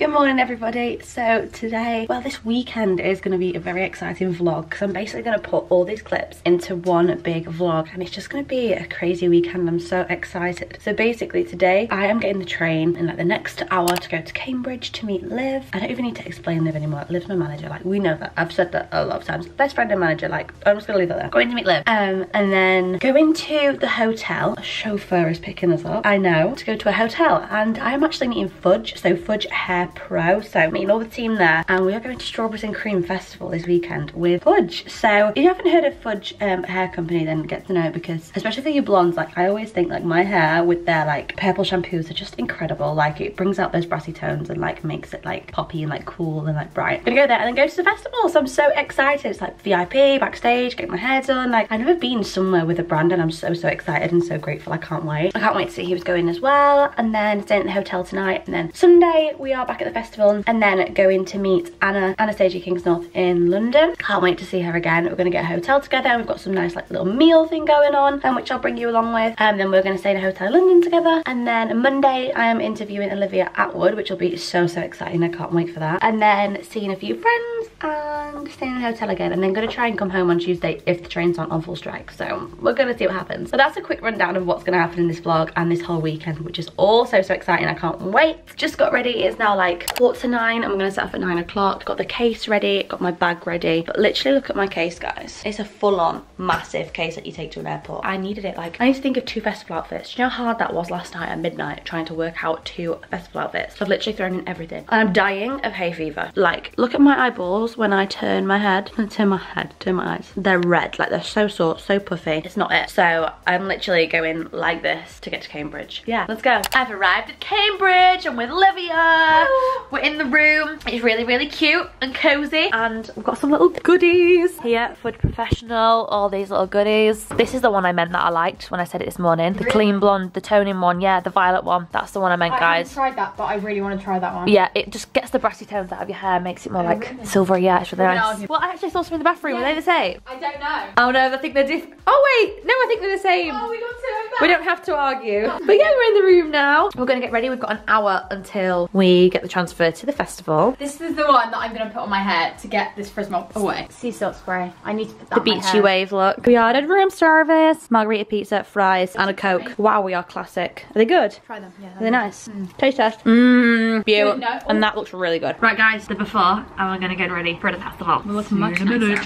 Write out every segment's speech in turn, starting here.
Good morning everybody. So today, well this weekend is going to be a very exciting vlog because I'm basically going to put all these clips into one big vlog and it's just going to be a crazy weekend. I'm so excited. So basically today I am getting the train in like the next hour to go to Cambridge to meet Liv. I don't even need to explain Liv anymore. Liv's my manager. Like we know that. I've said that a lot of times. Best friend and manager. Like I'm just going to leave that there. Going to meet Liv. Um, and then going to the hotel. A chauffeur is picking us up. I know. To go to a hotel and I am actually meeting Fudge. So Fudge Hair Pro. So meeting all the team there and we are going to Strawberries and Cream Festival this weekend with Fudge. So if you haven't heard of Fudge um, Hair Company then get to know because especially for you blondes like I always think like my hair with their like purple shampoos are just incredible. Like it brings out those brassy tones and like makes it like poppy and like cool and like bright. I'm gonna go there and then go to the festival. So I'm so excited. It's like VIP, backstage, getting my hair done. Like I've never been somewhere with a brand and I'm so so excited and so grateful. I can't wait. I can't wait to see who's going as well. And then staying at the hotel tonight. And then Sunday we are back at the festival and then going to meet Anna, Anastasia Kingsnorth in London. Can't wait to see her again. We're gonna get a hotel together. We've got some nice like little meal thing going on, um, which I'll bring you along with. And um, then we're gonna stay in a hotel in London together. And then Monday I am interviewing Olivia Attwood which will be so, so exciting. I can't wait for that. And then seeing a few friends and staying in a hotel again. And then gonna try and come home on Tuesday if the trains aren't on full strike. So we're gonna see what happens. But that's a quick rundown of what's gonna happen in this vlog and this whole weekend, which is all so, so exciting. I can't wait. Just got ready. It's now like quarter to nine. I'm gonna set off at nine o'clock. Got the case ready, got my bag ready. But literally look at my case, guys. It's a full-on massive case that you take to an airport. I needed it. Like, I need to think of two festival outfits. Do you know how hard that was last night at midnight trying to work out two festival outfits? I've literally thrown in everything. And I'm dying of hay fever. Like, look at my eyeballs when I turn my head. turn my head, turn my eyes. They're red. Like, they're so sore, so puffy. It's not it. So I'm literally going like this to get to Cambridge. Yeah, let's go. I've arrived at Cambridge. I'm with Olivia. We're in the room. It's really, really cute and cozy. And we've got some little goodies here. Fudge Professional, all these little goodies. This is the one I meant that I liked when I said it this morning. The Really? clean blonde, the toning one. Yeah, the violet one. That's the one I meant, guys. I guys. haven't tried that, but I really want to try that one. Yeah, it just gets the brassy tones out of your hair, makes it more Oh, like really? silvery. Yeah, it's really We're nice. Well, I actually saw some in the bathroom. Were they the same? I don't know. Oh no, I think they're different. Oh wait, no, I think they're the same. Oh, we got two We don't have to argue. But yeah, we're in the room now. We're gonna get ready. We've got an hour until we get the transfer to the festival. This is the one that I'm going to put on my hair to get this Frismo away. Sea salt spray. I need to put that The on my beachy hair. wave look. We ordered room service, margarita pizza, fries, and a coke. Wow, we are classic. Are they good? Try them. Yeah. Are they nice? Mm. Taste test. Mmm, beautiful. Good, no. And that looks really good. Right guys, the before, and we're gonna get ready for the festival. We're looking much nicer.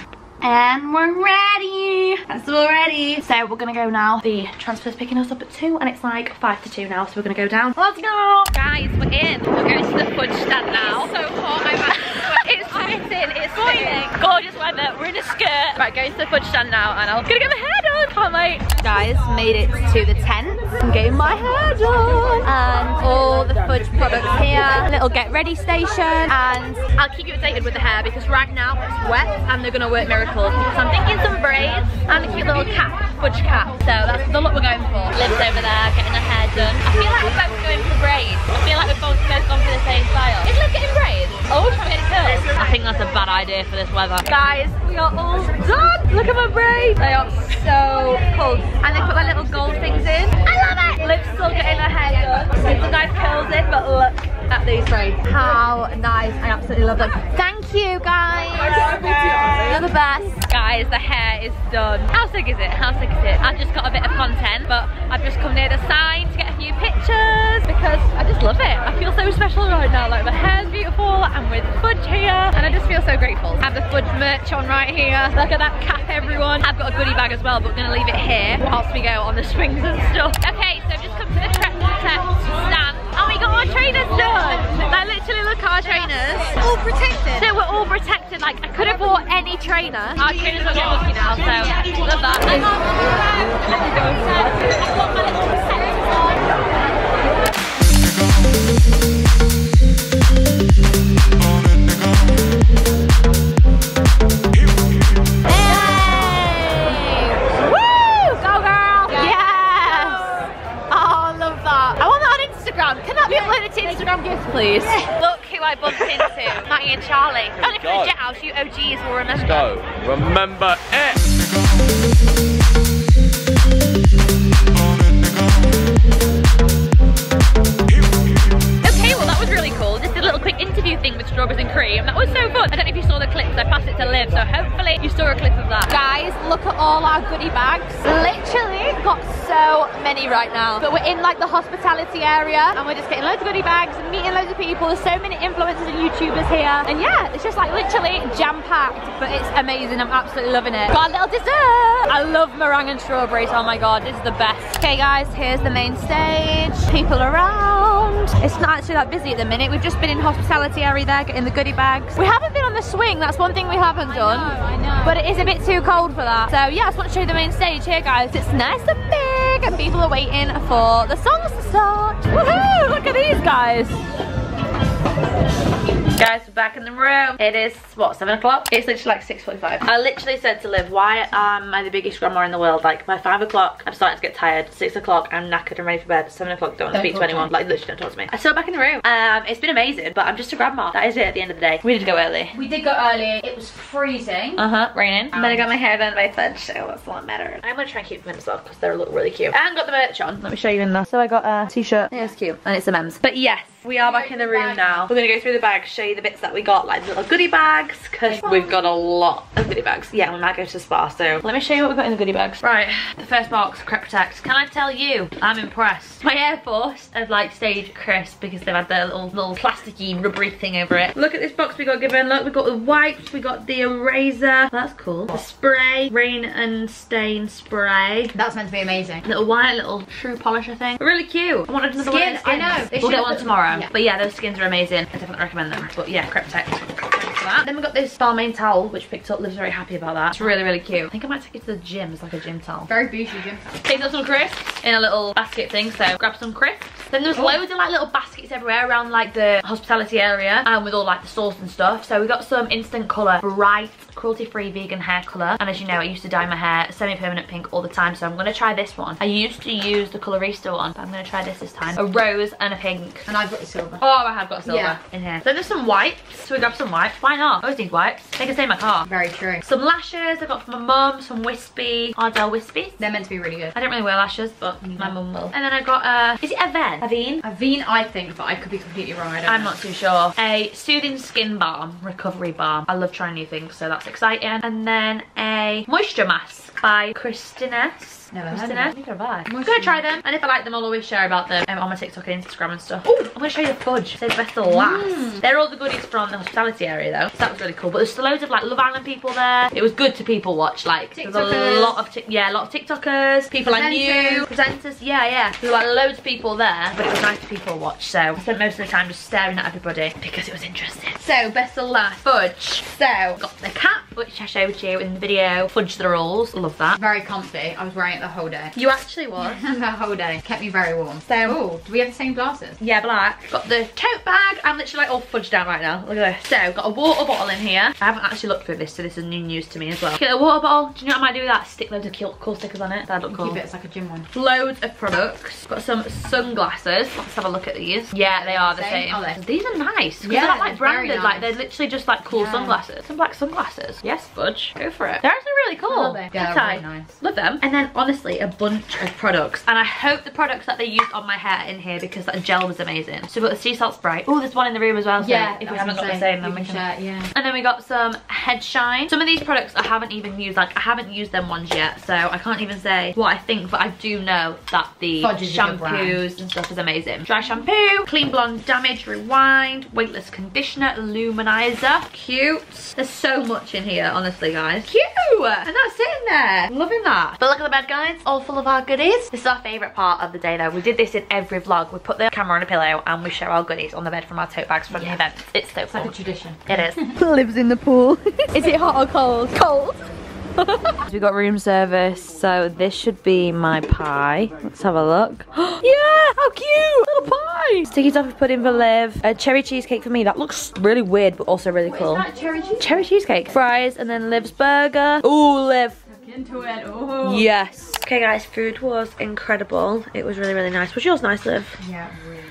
And we're ready. Festival ready. So we're gonna go now. The transfer's picking us up at two and it's like five to two now. So we're gonna go down. Let's go. Guys, we're in. We're going to the fudge stand now. so hot, I'm It's fitting, it's weather, we're in a skirt. Right, going to the fudge stand now and I'm gonna get my hair done. Can't wait. Guys, made it to the tent. I'm getting my hair done. And all the fudge products here. Little get ready station. And I'll keep you updated with the hair because right now it's wet and they're gonna work miracles because I'm thinking some braids and a cute little cap, fudge cap. So that's the look we're going for. Liv's over there getting her hair done. I feel like we're both going for braids. I feel like we've both, both gone for the same style. Is Liv getting braids? Oh, trying to get it. I think that's a bad idea for this weather. Guys, we are all done. Look at my braids. They are so cool. And they put my little gold things in. I love it. Liv's still getting her hair done. It's a nice curls in, but look at these braids. How nice. I absolutely love them. Thank you, guys. The. Hair is done. How sick is it? How sick is it? I've just got a bit of content, but I've just come near the sign to get a few pictures because I just love it. I feel so special right now. Like, the hair's beautiful. I'm with Fudge here, and I just feel so grateful. I have the Fudge merch on right here. Look at that cap, everyone. I've got a goodie bag as well, but we're gonna leave it here whilst we go on the swings and stuff. Okay, so I've just come to the Trek and we got our trainers done. Like, literally look at our trainers. All protected. So we're all protected. Like I could have bought any trainer. Our trainers are get lucky now, so love that. I got, I've got my little protectors on. Please? Look who I bumped into. Matty and Charlie. Only for the jet house, you OGs will remember. Go. Remember it. Okay, well that was really cool. Just a little quick interview thing with strawberries and cream. That was so fun. I don't know if you saw the clips. I passed it to Liv, so hopefully you saw a clip of that. Guys, look at all our goodie bags. Literally got so many right now. But we're in like the hospitality area and we're just getting loads of goodie bags and meeting loads of people. There's so many influencers and YouTubers here. And yeah, it's just like literally jam-packed, but it's amazing. I'm absolutely loving it. Got a little dessert. I love meringue and strawberries. Oh my God, this is the best. Okay guys, here's the main stage. People around. It's not actually that busy at the minute. We've just been in hospitality area there, getting the goodie bags. We haven't been on the swing. That's one thing we haven't done. I know. But it is a bit too cold for that. So yeah, I just want to show you the main stage here, guys. It's nice and and people are waiting for the songs to start. Woohoo! Look at these guys. Guys, we're back in the room. It is, what, 7 o'clock? It's literally like 6.45. I literally said to Liv, why am I the biggest grandma in the world? Like, by 5 o'clock, I'm starting to get tired. 6 o'clock, I'm knackered and ready for bed. 7 o'clock, don't want to speak to anyone. Like, literally don't talk to me. I'm still back in the room. Um, It's been amazing, but I'm just a grandma. That is it at the end of the day. We did go early. We did go early. It was freezing. Uh-huh, raining. And then I got my hair done by Fudge, so that's a lot better. I'm gonna try and keep them in as well because they look really cute. And got the merch on. Let me show you in there. So I got a t-shirt. Yeah, it's cute. And it's a mems. But yes, we are back in the room now. We're gonna go through the bags, show you the bits that we got, like the little goodie bags, because we've got a lot of goodie bags. Yeah, we might go to the spa, so let me show you what we've got in the goodie bags. Right, the first box, Crep Protect. Can I tell you, I'm impressed. My Air Force have like stayed crisp because they've had their little, little plasticky, rubbery thing over it. Look at this box we got given. Look, we got the wipes, we got the eraser. That's cool. The spray, rain and stain spray. That's meant to be amazing. Little white, little shoe polisher thing. Really cute. I wanted another one of Skin, the skins. I know. They We'll get one put- Yeah. But yeah, those skins are amazing. I definitely recommend them. But yeah. That. Then we got this Balmain towel, which picked up. Liv's very happy about that. It's really, really cute. I think I might take it to the gym It's like a gym towel. Very bougie gym. Picked up some crisps in a little basket thing, so grab some crisps. Then there's Oh. loads of like little baskets everywhere around like the hospitality area and with all like the sauce and stuff. So we got some instant colour, bright, cruelty-free vegan hair colour. And as you know, I used to dye my hair semi-permanent pink all the time, so I'm gonna try this one. I used to use the Colorista one, but I'm gonna try this this time. A rose and a pink. And I've got the silver. Oh, I have got silver Yeah. in here. Then there's some wipes. So we grab some wipes. Why not? I always need wipes. They can stay in my car. Very true. Some lashes I got from my mum. Some wispy Ardell wispies. They're meant to be really good. I don't really wear lashes, but my mum will. And then I got uh, is it Avene? Avene? Avene, I think, but I could be completely wrong. I don't I'm know. not too sure. A soothing skin balm, recovery balm. I love trying new things, so that's exciting. And then a moisture mask by Christiness. Never heard of it. Neither have I. I'm gonna try them, and if I like them, I'll always share about them um, on my TikTok and Instagram and stuff. Oh, I'm gonna show you the fudge. It says best till last. Mm. They're all the goodies from the hospitality area though. So that was really cool. But there's loads of like Love Island people there. It was good to people watch. Like there's a lot of yeah, a lot of TikTokers, people I knew, presenters. Yeah, yeah. There were like loads of people there, but it was nice to people watch. So I spent most of the time just staring at everybody because it was interesting. So best of last fudge. So got the cap, which I showed you in the video. Fudge the rules. Love that. Very comfy. I was wearing it the whole day. You actually was. the whole day. Kept me very warm. So- oh, do we have the same glasses? Yeah, black. Got the tote bag. I'm literally like all fudged down right now. Look at this. So, got a water bottle in here. I haven't actually looked through this, so this is new news to me as well. Get a water bottle. Do you know what I might do with that? Stick loads of cool, stickers on it. That'd look cool. Keep it as like a gym one. Loads of products. Got some sunglasses. Let's have a look at these. Yeah, they are the Same? same. Are they? These are nice, Yeah, they're not like branded. Like they're literally just like cool Yeah. sunglasses. Some black sunglasses. Yes, Fudge. Go for it. They're actually really cool. Are they? Yeah, Necktie. they're really nice. Love them. And then honestly, a bunch of products. And I hope the products that they used on my hair in here because that gel was amazing. So we got the sea salt spray. Oh, there's one in the room as well. So Yeah, if we haven't got the same, then We we can can. share, yeah. And then we got some head shine. Some of these products I haven't even used. Like I haven't used them ones yet, so I can't even say what I think. But I do know that the Fudge is a good brand. shampoos and stuff is amazing. Dry shampoo, clean blonde damage rewind, weightless conditioner, luminizer. Cute. There's so much in here, honestly, guys. Cute. And that's in there. I'm loving that. But look at the bed, guys. All full of our goodies. This is our favourite part of the day, though. We did this in every vlog. We put the camera on a pillow and we show our goodies on the bed from our tote bags from the event. It's so It's like a tradition. It is. Lives in the pool. is it hot or cold? Cold. we got room service, so this should be my pie. Let's have a look. yeah, how cute! Little pie! Sticky toffee pudding for Liv. A cherry cheesecake for me. That looks really weird, but also really cool. cherry cheese? Cherry cheesecake. Fries, and then Liv's burger. Ooh, Liv. Into it. Oh. Yes. Okay, guys, food was incredible. It was really, really nice. Was yours nice, Liv? Yeah, really.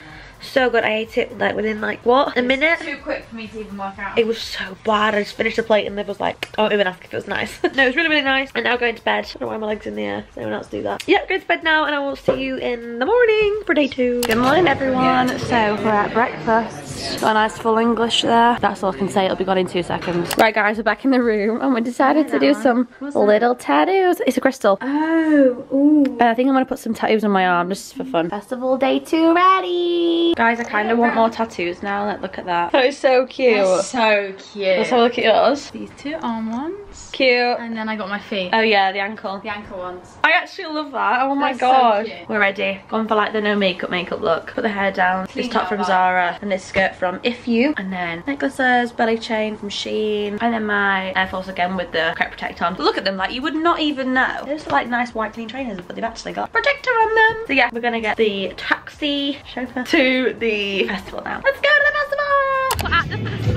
So good. I ate it like within like what? A minute? Too quick for me to even work out. It was so bad. I just finished the plate and Liv was like, I won't even ask if it was nice. no, it was really, really nice. And now going to bed. I don't know why my legs in the air. Does anyone else do that? Yep, go to bed now and I will see you in the morning for day two. Good morning, everyone. So we're at breakfast. Got a nice full English there. That's all I can say. It'll be gone in two seconds. Right, guys, we're back in the room and we decided to do some little tattoos. It's a crystal. Oh, ooh. And I think I'm gonna put some tattoos on my arm just for fun. Festival day two ready. Guys, I kind of want more tattoos now. Like, look at that. That is so cute. So cute. Let's have a look at yours. These two arm ones. Cute. And then I got my feet. Oh yeah, the ankle. the ankle ones. I actually love that. Oh my That's so god. cute. We're ready. Gone for like the no makeup makeup look. Put the hair down. Clean this top from vibe. Zara and this skirt from If You. And then necklaces, belly chain from Shein. And then my Air Force again with the Crep Protect on. Look at them like you would not even know. They're just like nice white clean trainers but they've actually got protector on them. So yeah, we're gonna get the taxi chauffeur to the festival now. Let's go to the festival!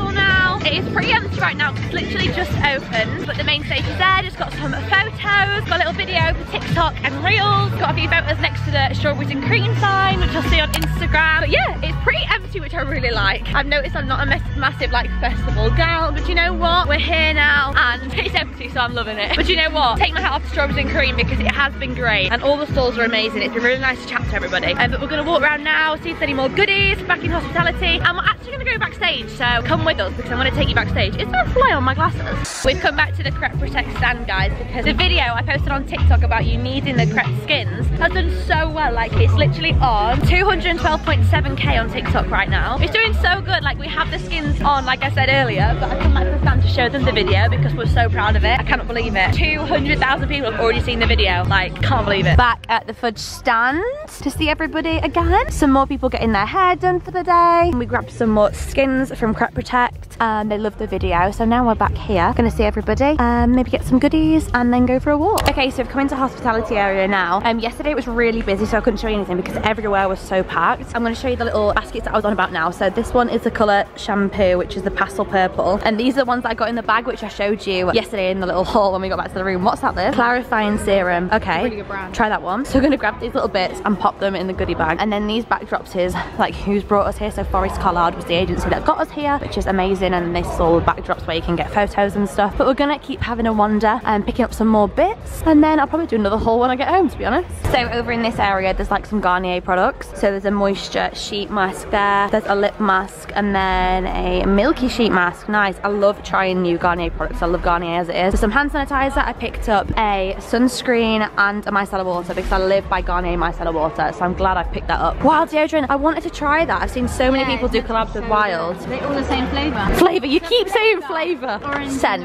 Pretty empty right now because it's literally just opened. But the main stage is there. Just got some photos. Got a little video for TikTok and Reels. Got a few photos next to the strawberries and cream sign, which you'll see on Instagram. But yeah, it's pretty empty, which I really like. I've noticed I'm not a massive like festival gal, but you know what? We're here now and it's empty, so I'm loving it. But you know what? Take my hat off to strawberries and cream because it has been great and all the stalls are amazing. It's been really nice to chat to everybody. Um, but we're gonna walk around now, see if there's any more goodies back in hospitality, and we're actually gonna go backstage. So come with us because I'm gonna take you backstage. Is there a fly on my glasses? We've come back to the Crep Protect stand, guys, because the video I posted on TikTok about you needing the Crep skins has done so well. Like it's literally on 212.7k on TikTok right now. It's doing so good. Like we have the skins on, like I said earlier, but I come back to the stand to show them the video because we're so proud of it. I cannot believe it. 200,000 people have already seen the video. Like, can't believe it. Back at the fudge stand to see everybody again. Some more people getting their hair done for the day. We grabbed some more skins from Crep Protect and they loved the video. So now we're back here, gonna see everybody, um, maybe get some goodies and then go for a walk. Okay, so we've come into hospitality area now. Um, yesterday it was really busy, so I couldn't show you anything because everywhere was so packed. I'm gonna show you the little baskets that I was on about now. So this one is the colour shampoo, which is the pastel purple. And these are the ones that I got in the bag, which I showed you yesterday in the little haul when we got back to the room. What's that there? Clarifying serum. Okay. Really. Try that one. So we're gonna grab these little bits and pop them in the goodie bag. And then these backdrops is like who's brought us here. So Forest Collard was the agency that got us here, which is amazing. And this is all backdrops where you can get photos and stuff. But we're gonna keep having a wander and picking up some more bits. And then I'll probably do another haul when I get home, to be honest. So over in this area, there's like some Garnier products. So there's a moisture sheet mask there. There's a lip mask and then a milky sheet mask. Nice. I love trying new Garnier products. I love Garnier as it is. Some hand sanitizer. I picked up a sunscreen and a micellar water because I live by Garnier micellar water. So I'm glad I picked that up. Wild deodorant. I wanted to try that. I've seen so many Yeah, people do collabs with Wild. They're all the same flavour. Flavour. You keep saying flavour. Orange Scent.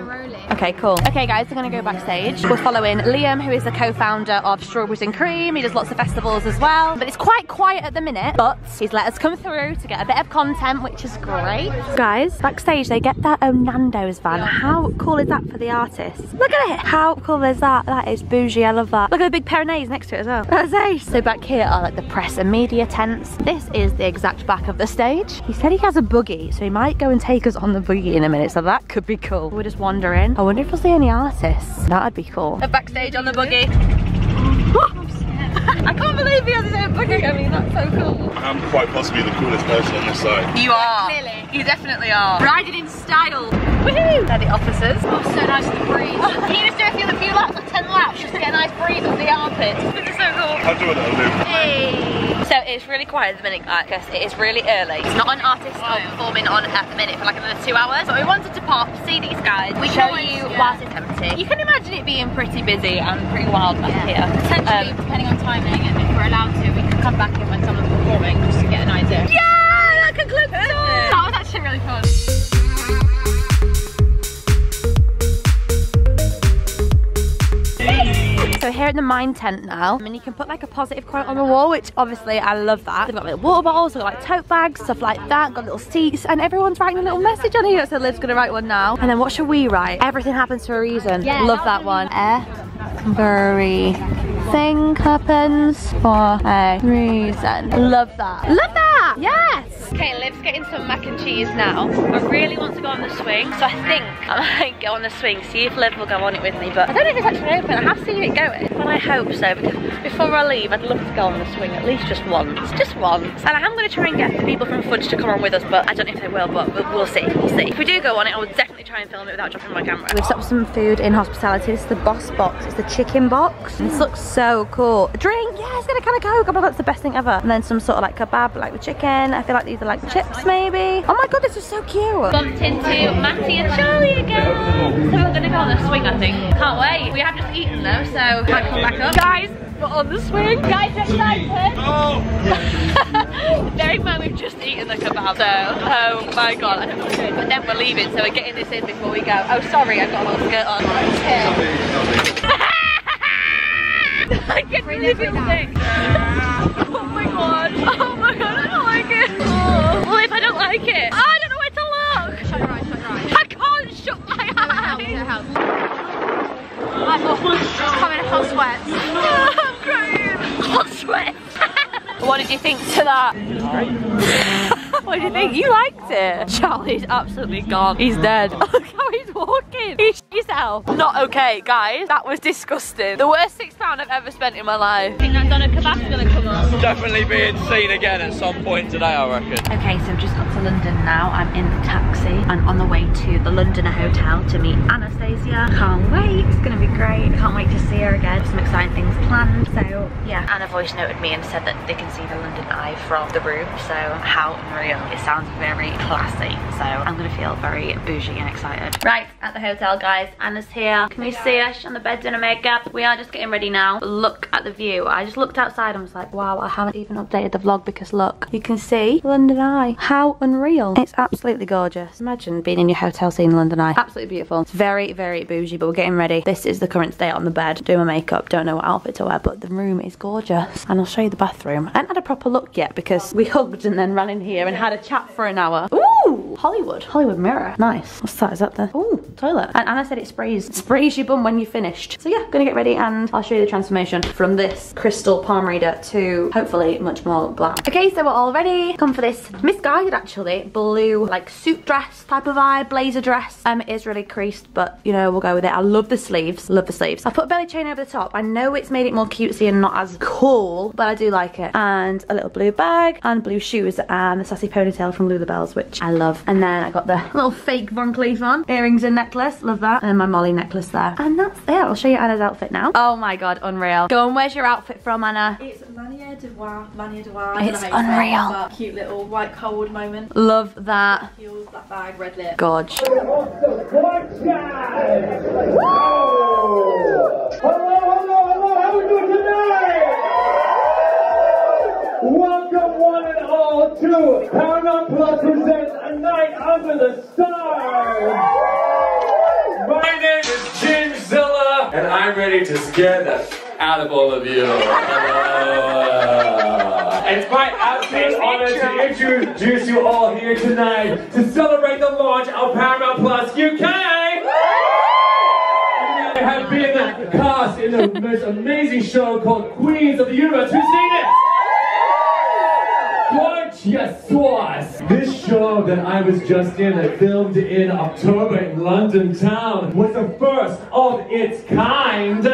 Okay, cool. Okay, guys, we're gonna go backstage. We're following Liam, who is the co-founder of Strawberries and Cream. He does lots of festivals as well, but it's quite quiet at the minute. But he's let us come through to get a bit of content, which is great. Guys, backstage they get their own Nando's van. How cool is that for the artists? Look at it. How cool is that? That is bougie. I love that. Look at the big Pyrenees next to it as well. That's ace. So back here are like the press and media tents. This is the exact back of the stage. He said he has a buggy, so he might go and take us on the buggy in a minute. So that could be cool. We're just wandering. I wonder if we'll see any artists. That'd be cool. A backstage on the buggy. I can't believe he has his own buggy. I mean, that's so cool. I'm quite possibly the coolest person on this side. You are. Clearly. You definitely are. Riding in style. Woohoo! They're the officers. Oh, so nice to breathe. Can you just do a few, a few laps, like 10 laps, just to get a nice breeze of the armpits? This is so cool. I'll do a little loop. Hey. So it's really quiet at the minute, guys, because it is really early. It's not an artist or performing on at the minute for like another two hours. But we wanted to pop, see these guys, we show always- you yeah. whilst it's empty. You can imagine it being pretty busy and pretty wild back here. Potentially, Um, depending on timing, and if we're allowed to, we can come back in when someone's performing just to get an idea. yeah, that concludes it. That was actually really fun. So here at the Mind Tent now, and you can put like a positive quote on the wall, which obviously I love that. They've got little water bottles, they've got like tote bags, stuff like that, got little seats, and everyone's writing a little message on here. So Liv's gonna write one now. And then what should we write? Everything happens for a reason. Yeah, love that that one. Every thing happens for a reason. Love that. Love that! Yes! Okay, Liv's getting some mac and cheese now. I really want to go on the swing, so I think I might go on the swing, see if Liv will go on it with me, but I don't know if it's actually open. I have seen it going, but I hope so, because before I leave, I'd love to go on the swing at least just once. Just once. And I am going to try and get the people from Fudge to come on with us, but I don't know if they will, but we'll, we'll see. We'll see. If we do go on it, I would definitely try and film it without dropping my camera. We've stopped some food in hospitality. This is the Boss Box. It's the chicken box. This looks so cool. A drink, yes, get a can of Coke. Oh my God, that's the best thing ever. And then some sort of like kebab, like with chicken. I feel like these are like chips maybe. Oh my god, this is so cute. Bumped into Matty and Charlie again. So we're gonna go on a swing, I think. Can't wait. We have just eaten though, so might come back up. Guys, we're on the swing. Guys, you're excited? Oh! Bearing in mind we've just eaten the kebab, so oh my god, I don't know what to do. But then we're leaving, so we're getting this in before we go. Oh, sorry, I've got a little skirt on. I can really feel sick. Oh my god. Like it, ah, I don't know where to look. Shut your eyes, shut your eyes. I can't shut my eyes. I'm oh, coming in hot sweats. I'm crying. Hot sweats. what did you think to that? what did you think? You liked it? Charlie's absolutely gone. He's dead. Look how he's walking. He's shit himself. Not okay, guys. That was disgusting. The worst six pound I've ever spent in my life. I think that doner kebab's gonna come up. Definitely being seen again at some point today, I reckon. Okay, so I've just got to London now. I'm in the taxi and on the way to the Londoner Hotel to meet Anastasia. Can't wait, it's gonna be great. Can't wait to see her again. Some exciting things planned. So yeah, Anna voice noted me and said that they can see the London Eye from the room. So how unreal. It sounds very classy. So I'm gonna feel very bougie and excited. Right, at the hotel guys, Anna's here. Can you see us on the bed doing her makeup? We are just getting ready now. Look at the view. I just looked outside and was like, wow, I haven't even updated the vlog because look, you can see London Eye. How unreal. It's absolutely gorgeous. Imagine being in your hotel seeing London Eye. Absolutely beautiful. It's very, very bougie, but we're getting ready. This is the current state on the bed. Doing my makeup. Don't know what outfit to wear, but the room is gorgeous. And I'll show you the bathroom. I haven't had a proper look yet because we hugged and then ran in here and had a chat for an hour. Ooh, Hollywood. Hollywood mirror. Nice. What's that? Is that the... Ooh, toilet. And Anna said it sprays. Sprays your bum when you're finished. So yeah, gonna get ready and I'll show you the transformation from this crystal palm reader to hopefully much more glam. Okay, so we're all ready. Come for this Missguided actually blue like suit dress type of vibe, blazer dress. Um, it is really creased, but you know, we'll go with it. I love the sleeves, love the sleeves. I put a belly chain over the top. I know it's made it more cutesy and not as cool, but I do like it. And a little blue bag and blue shoes and the sassy ponytail from Lullabellz, which I love. And then I got the little fake Van Cleef on, earrings and necklace, love that. And my Molly necklace there. And that's it. I'll show you Anna's outfit now. Oh my god, unreal. Go on, where's your outfit from, Anna? It's Manière De Voir, Mania Devoir. It's unreal. Cute little white cold moment. Love that. Heels, black bag, red lip. Gorge. Hello, hello, hello, how we doing tonight? Welcome one and all to Paramount Plus presents A Night Under the Stars. My name is Gingzilla, and I'm ready to scare the out of all of you. Uh, it's my absolute honor to introduce you all here tonight to celebrate the launch of Paramount Plus UK. I have been cast in the most amazing show called Queens of the Universe. Who's seen it? Gorgeous sauce. This show that I was just in, that filmed in October in London town, was the first of its kind.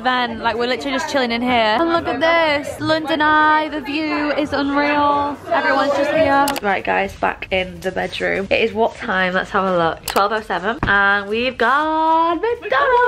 Event. Like we're literally just chilling in here. And look at this. London Eye. The view is unreal. Everyone's just here. Right guys, back in the bedroom. It is what time? Let's have a look. 12.07 and we've got McDonald's.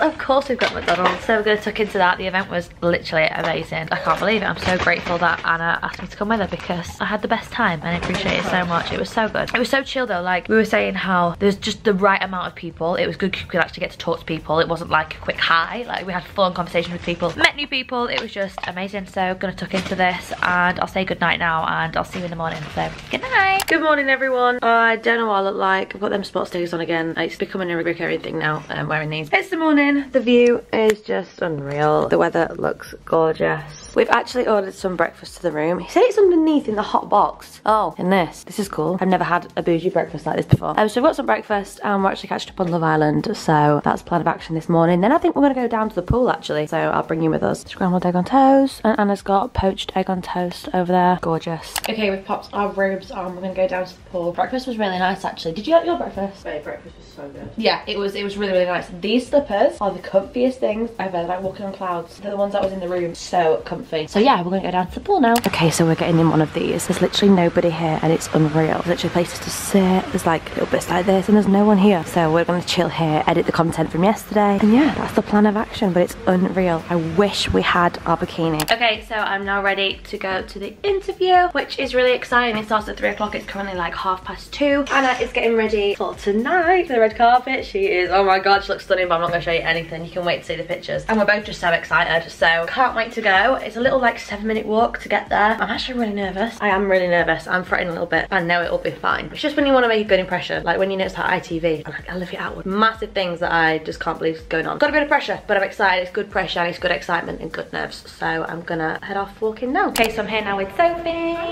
Of course we've got McDonald's. So we're gonna tuck into that. The event was literally amazing. I can't believe it. I'm so grateful that Anna asked me to come with her because I had the best time and I appreciate it so much. It was so good. It was so chill though. Like we were saying how there's just the right amount of people. It was good 'cause we actually get to talk to people. It wasn't like a quick hi. Like we had full on conversation with people. Met new people. It was just amazing. So gonna tuck into this and I'll say goodnight now and I'll see you in the morning. So good night. Good morning everyone. I don't know what I look like. I've got them spot stays on again. It's becoming a recurring thing now. I'm wearing these. It's the morning. The view is just unreal. The weather looks gorgeous. We've actually ordered some breakfast to the room. He said it's underneath in the hot box. Oh, in this. This is cool. I've never had a bougie breakfast like this before. Um, so we've got some breakfast and we're actually catching up on Love Island. So that's plan of action this morning. Then I think we're going to go down to the pool actually. So I'll bring you with us. Scrambled egg on toast. And Anna's got poached egg on toast over there. Gorgeous. Okay, we've popped our robes on. We're going to go down to the pool. Breakfast was really nice actually. Did you like your breakfast? Babe, breakfast was so good. Yeah, it was it was really, really nice. These slippers are the comfiest things I've ever like walking on clouds. They're the ones that was in the room. So comfy. So yeah, we're gonna go down to the pool now. Okay, so we're getting in one of these. There's literally nobody here and it's unreal. There's literally places to sit. There's like little bits like this and there's no one here. So we're gonna chill here, edit the content from yesterday. And yeah, that's the plan of action, but it's unreal. I wish we had our bikini. Okay, so I'm now ready to go to the interview, which is really exciting. It starts at three o'clock. It's currently like half past two. Anna is getting ready for tonight. The red carpet. She is, oh my God, she looks stunning, but I'm not gonna show you anything. You can wait to see the pictures. And we're both just so excited. So can't wait to go. It's a little like seven minute walk to get there. I'm actually really nervous. I am really nervous. I'm fretting a little bit. I know it'll be fine. It's just when you want to make a good impression. Like when you notice that ITV. I'm like, I love it outward. Massive things that I just can't believe is going on. Got a bit of pressure, but I'm excited. It's good pressure and it's good excitement and good nerves. So I'm gonna head off walking now. Okay, so I'm here now with Sophie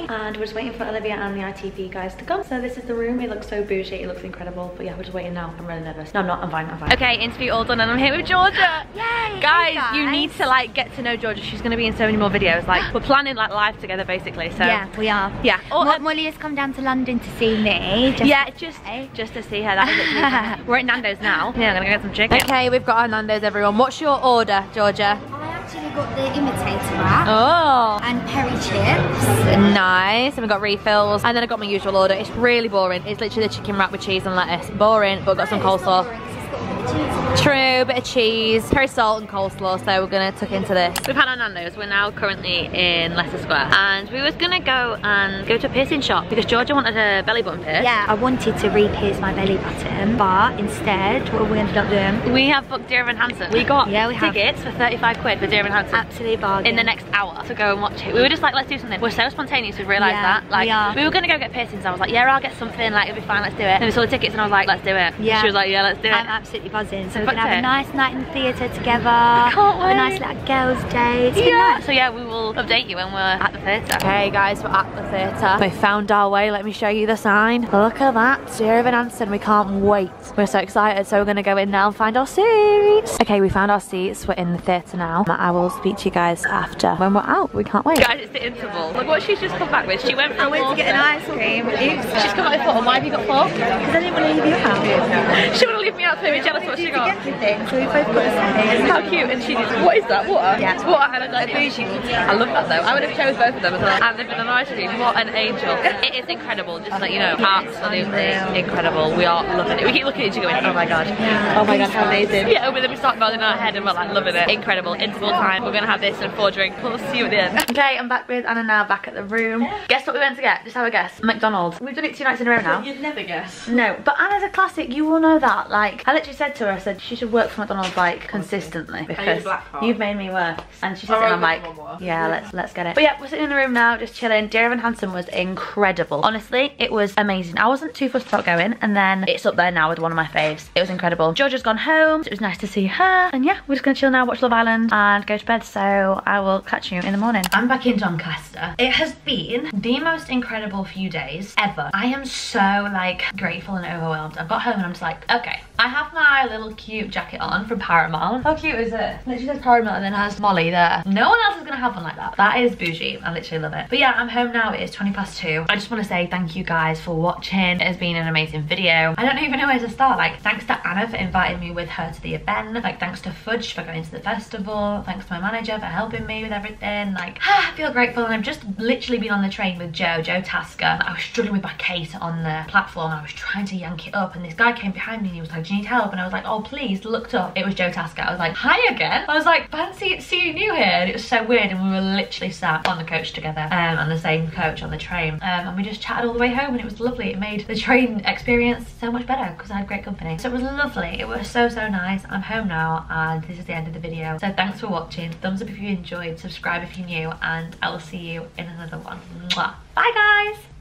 and we're just waiting for Olivia and the ITV guys to come. So this is the room. It looks so bougie. It looks incredible. But yeah, we're just waiting now. I'm really nervous. No, I'm not. I'm fine. I'm fine. Okay, interview all done and I'm here with Georgia. Yay! Guys, Hey, you need to like get to know Georgia. She's gonna be in so many more videos. Like we're planning like live together basically. So Yeah, we are. Yeah. Oh, Mo- and- Molly has come down to London to see me. Just yeah, just just to see her. That is literally- we're at Nando's now. Yeah, I'm gonna get some chicken. Okay, we've got our Nando's, everyone. What's your order, Georgia? I actually got the imitator wrap Oh, and peri chips. nice. And we got refills, and then I got my usual order. It's really boring. It's literally the chicken wrap with cheese and lettuce. Boring, but got some coleslaw. True, bit of cheese, curry salt and coleslaw, so we're gonna tuck into this. We've had our Nando's, we're now currently in Leicester Square, and we was gonna go and go to a piercing shop because Georgia wanted a belly button pierce. Yeah, I wanted to re-pierce my belly button, but instead, what we ended up doing? We have booked Dear Evan Hansen. We got Yeah, we have. tickets for 35 quid for Dear Evan Hansen. Absolute bargain. in the next hour to go and watch it. We were just like, let's do something. We're so spontaneous, we realised Yeah, that. Like, we are. were gonna go get piercings. I was like, yeah, I'll get something. Like, it'll be fine. Let's do it. Then we saw the tickets, and I was like, let's do it. Yeah. She was like, yeah, let's do it. I'm absolutely buzzing. So we're gonna have it. a nice night in the theatre together. I can't Have a nice little girls' day. It's been yeah. nice. So yeah, we will update you when we're at the theatre. Okay, guys, we're at the theatre. We found our way. Let me show you the sign. Look at that, Dear Evan Hansen. We can't wait. We're so excited. So we're gonna go in now and find our seats. Okay, we found our seats. We're in the theatre now. I will speak to you guys after when we're out. We can't wait. Guys, it's the interval. Look what she's just come back with. She went for I went to get an ice cream. Oops. She's come back with four. Why have you got four? Because I didn't want to leave you out. She want to leave me out to be jealous of what she got. Everything. So we both got the same. How cute, and she did, what is that, water? Yeah. It's water and a like, I love that though. I would have chose both of them as well. And they've been an ice cream. What an angel. It is incredible, just to let you know. Absolutely incredible. We are loving it. We keep looking at each other going, oh my god. Oh my god, how amazing. Yeah, but then we start nodding our head and we're like loving it. Incredible. Interval time. We're gonna have this and four drinks. We'll see you at the end. Okay, I'm back with Anna now, back at the room. Guess what we went to get? Just have a guess. McDonald's. We've done it two nights in a row now. You'd never guess. No, but Anna's a classic. You all know that. Like, I literally said to her, I said she should work for McDonald's like consistently because you've made me work. And she says, Alright, and I'm like, yeah, let's let's get it. But yeah, we're sitting in the room now, just chilling. Dear Evan Hansen was incredible. Honestly, it was amazing. I wasn't too fussed about going, and then it's up there now with one of my faves. It was incredible. Georgia's gone home. So it was nice to see her, and yeah, we're just gonna chill now, watch Love Island, and go to bed. So I will catch you in the morning. I'm back in Doncaster. It has been the most incredible few days ever. I am so like grateful and overwhelmed. I've got home and I'm just like, okay, I have my little cute jacket on from Paramount. How cute is it? Literally says Paramount and then has Molly there. No one else is gonna have one like that. That is bougie. I literally love it. But yeah, I'm home now. It is 20 past two. I just want to say thank you guys for watching. It has been an amazing video. I don't even know where to start. Like, thanks to Anna for inviting me with her to the event. Like, thanks to Fudge for going to the festival. Thanks to my manager for helping me with everything. Like, I feel grateful. And I've just literally been on the train with Joe, Joe Tasker. I was struggling with my case on the platform I was trying to yank it up. And this guy came behind me and he was like, Do you need help? And I was like, Oh, please, looked up. It was Joe Tasker. I was like, Hi again. I was like, Fancy seeing you here. And it was so weird. And we were literally sat on the coach together um, on the same coach on the train. Um, and we just chatted all the way home and it was lovely. It made the train experience so much better because I had great company. So it was lovely. It was so, so nice. I'm home now and this is the end of the video. So thanks for watching. Thumbs up if you enjoyed, subscribe if you're new, and I will see you in another one. Mwah. Bye guys!